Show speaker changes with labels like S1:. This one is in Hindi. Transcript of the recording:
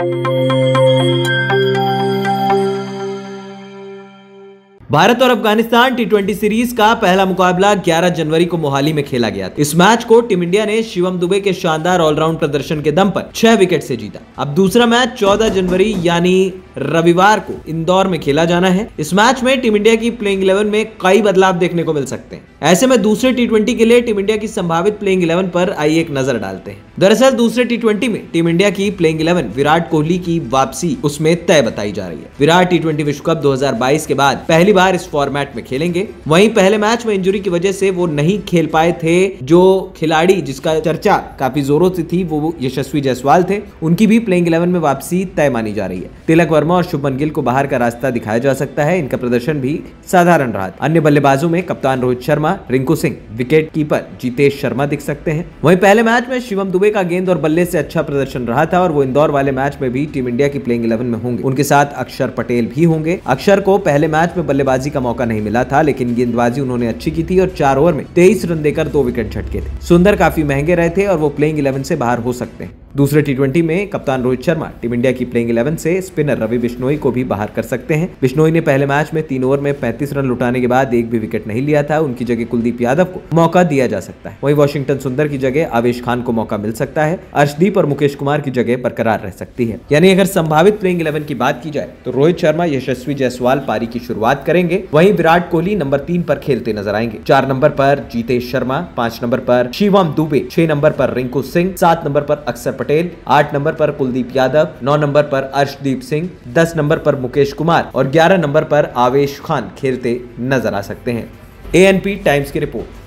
S1: you भारत और अफ़गानिस्तान टी ट्वेंटी सीरीज़ का पहला मुकाबला 11 जनवरी को मोहाली में खेला गया इस मैच को टीम इंडिया ने शिवम दुबे के शानदार ऑलराउंड प्रदर्शन के दम पर छह विकेट से जीता। अब दूसरा मैच 14 जनवरी, यानी रविवार को इंदौर में खेला जाना है। इस मैच में टीम इंडिया की प्लेइंग इलेवन में कई बदलाव देखने को मिल सकते हैं। ऐसे में दूसरे टी के लिए टीम इंडिया की संभावित प्लेइंग इलेवन पर आई एक नज़र डालते हैं। दरअसल दूसरे टी में टीम इंडिया की प्लेइंग इलेवन विराट कोहली की वापसी उसमें तय बताई जा रही है। विराट टी विश्व कप 2022 के बाद पहली बार इस फॉर्मेट में खेलेंगे। वहीं पहले मैच में इंजुरी की वजह से वो नहीं खेल पाए थे जो खिलाड़ी जिसका चर्चा काफ़ी जोरों से थी, वो यशस्वी जायसवाल थे। उनकी भी प्लेइंग इलेवन में वापसी तय मानी जा रही है। तिलक वर्मा और शुभमन गिल को बाहर का रास्ता दिखाया जा सकता है। इनका प्रदर्शन भी साधारण रहा अन्य बल्लेबाजों में कप्तान रोहित शर्मा, रिंकू सिंह विकेट कीपर जीतेश शर्मा दिख सकते हैं। वहीं पहले मैच में शिवम दुबे का गेंद और बल्ले से अच्छा प्रदर्शन रहा था और वो इंदौर वाले मैच में भी टीम इंडिया की प्लेइंग इलेवन में होंगे। उनके साथ अक्षर पटेल भी होंगे। अक्षर को पहले मैच में बल्लेबाजी का मौका नहीं मिला था, लेकिन गेंदबाजी उन्होंने अच्छी की थी और चार ओवर में तेईस रन देकर दो विकेट झटके थे। सुंदर काफ़ी महँगे रहे थे और वो प्लेइंग इलेवन से बाहर हो सकते हैं। दूसरे टी में कप्तान रोहित शर्मा, टीम इंडिया की प्लेइंग इलेवन से स्पिनर रवि बिश्नोई को भी बाहर कर सकते हैं। बिश्नोई ने पहले मैच में तीन ओवर में 35 रन लुटाने के बाद एक भी विकेट नहीं लिया था। उनकी जगह कुलदीप यादव को मौका दिया जा सकता है। वहीं वॉशिंगटन सुंदर की जगह आवेश खान को मौका मिल सकता है। अर्शदीप और मुकेश कुमार की जगह बरकरार रह सकती है। यानी अगर संभावित प्लेइंग इलेवन की बात की जाए तो रोहित शर्मा, यशस्वी जायसवाल पारी की शुरुआत करेंगे। वहीं विराट कोहली नंबर तीन पर खेलते नज़र आएँगे। चार नंबर पर जीतेश शर्मा, पाँच नंबर पर शिवम दुबे, छह नंबर पर रिंकू सिंह, सात नंबर पर अक्षर पटेल, आठ नंबर पर कुलदीप यादव, नौ नंबर पर अर्शदीप सिंह, दस नंबर पर मुकेश कुमार और ग्यारह नंबर पर आवेश खान खेलते नज़र आ सकते हैं। ए टाइम्स की रिपोर्ट।